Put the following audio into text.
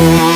We'll.